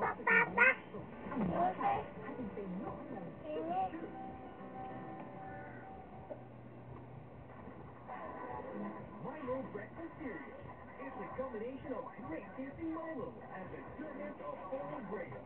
Milo breakfast cereal. It's a combination of great tasting Milo and the goodness of whole grain.